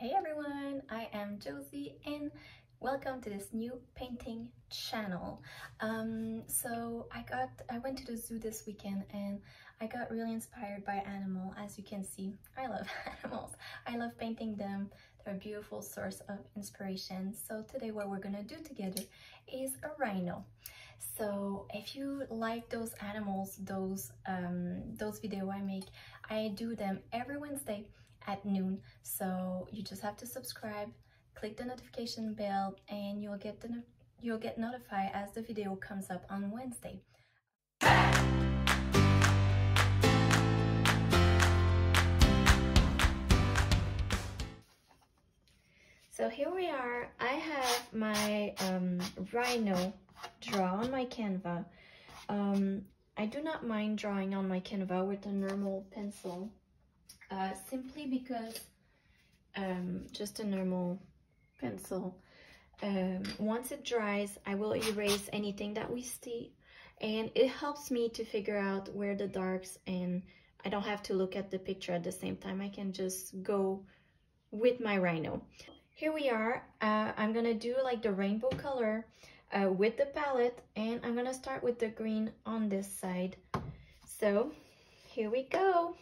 Hey everyone, I am Josie and welcome to this new painting channel. Um, so I got, I went to the zoo this weekend and I got really inspired by animal. As you can see, I love animals. I love painting them. They're a beautiful source of inspiration. So today what we're gonna do together is a rhino. So if you like those animals, those um, those video I make, I do them every Wednesday at noon. So you just have to subscribe, click the notification bell, and you'll get the you'll get notified as the video comes up on Wednesday. So here we are. I have my um, rhino draw on my Canva. Um, I do not mind drawing on my Canva with a normal pencil uh, simply because um, just a normal pencil. Um, once it dries, I will erase anything that we see and it helps me to figure out where the darks and I don't have to look at the picture at the same time. I can just go with my rhino. Here we are. Uh, I'm gonna do like the rainbow color uh, with the palette and I'm gonna start with the green on this side. So here we go.